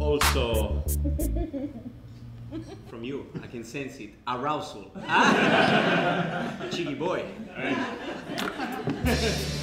also from you. I can sense it. Arousal. Ah? Cheeky boy.